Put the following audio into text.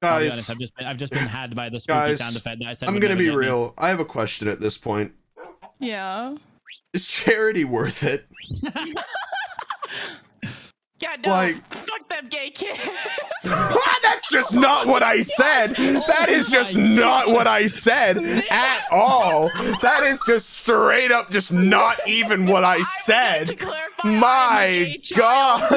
Be Guys, honest, I've just been, I've just been had by the spooky Guys, sound effect that I said. I'm gonna be real. me. real. I have a question at this point. Yeah. Is charity worth it? Yeah, no. Like- fuck them gay kids. That's just not what I said. That is just not what I said at all. That is just straight up just not even what I said. My god.